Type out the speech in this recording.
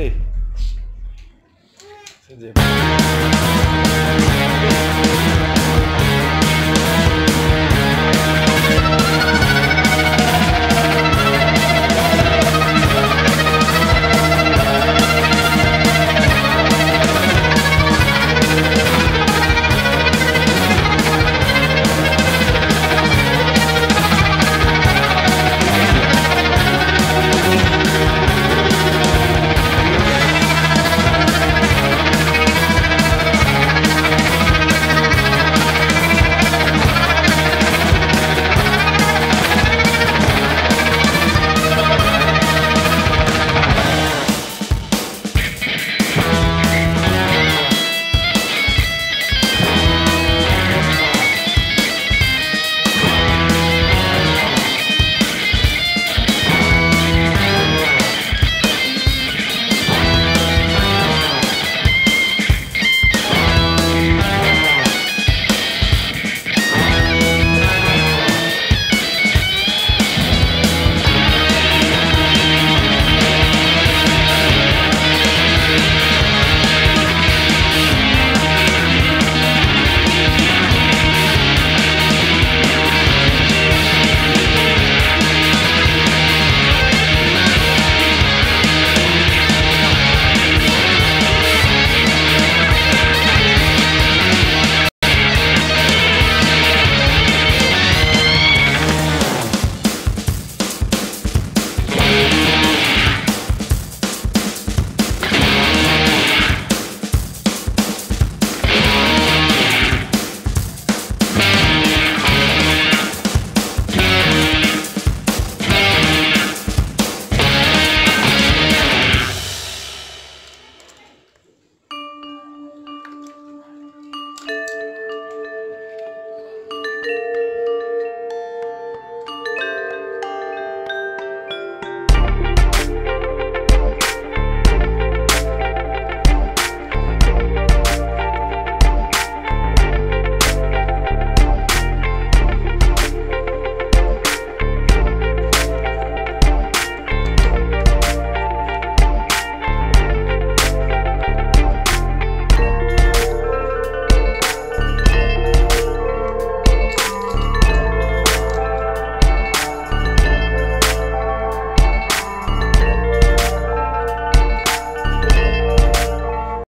CD. CD.